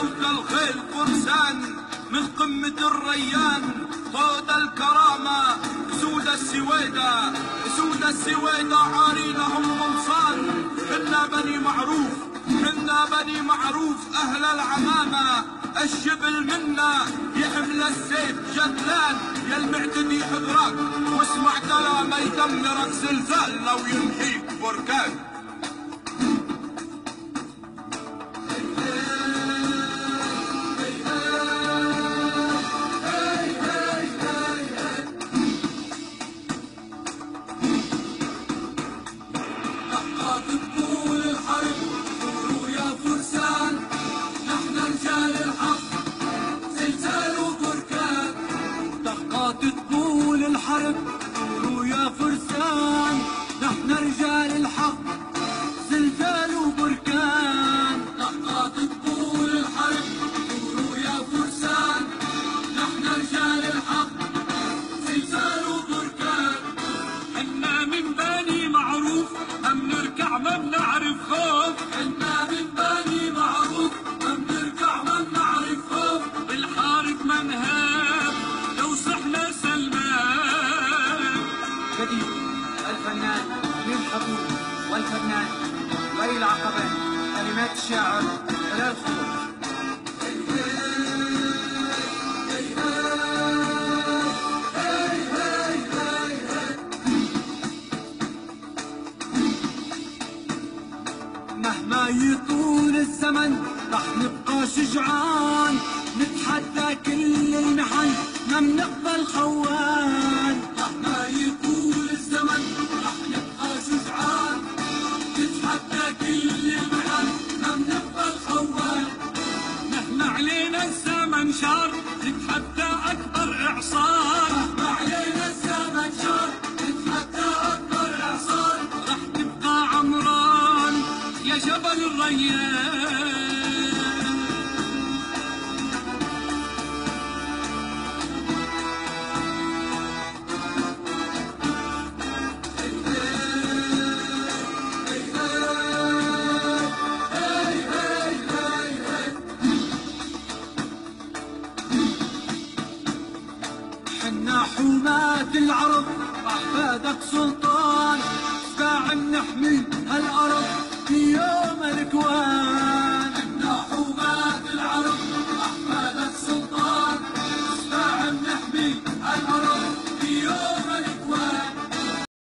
أوت الخيل فرسان من قمة الريان. طود الكرامة سود السويدة سود السويدة عاري لهم قمصان حنا بني معروف حنا بني معروف. أهل العمامة الشبل منا يحمل السيف جدلان. يا المعتدي حضرك واسمع كلامه يدمرك زلزال لو يمحيك بركان. دقات طول الحرب قولوا يا فرسان نحن رجال الحق زلزال وبركان. دقات طول الحرب قولوا يا فرسان نحن رجال الحق زلزال وبركان. حنا من بني معروف هم نركع ما بنعرف خوف. حنا من بني معروف هم نركع ما نعرف خوف. بالحارب ما الفنان حبوب والفنان ولي العقبة كلمات الشاعر جلال خلود مهما يطول الزمن رح نبقى شجعان نتحدى كل المحن ما بنقبل خوان شار نتحدى أكبر إعصار. مهما علينا الزمن شار نتحدى أكبر إعصار. رح تبقى عمران يا جبل الريان. حنا حماة العرب أحفادك سلطان. داعم نحمي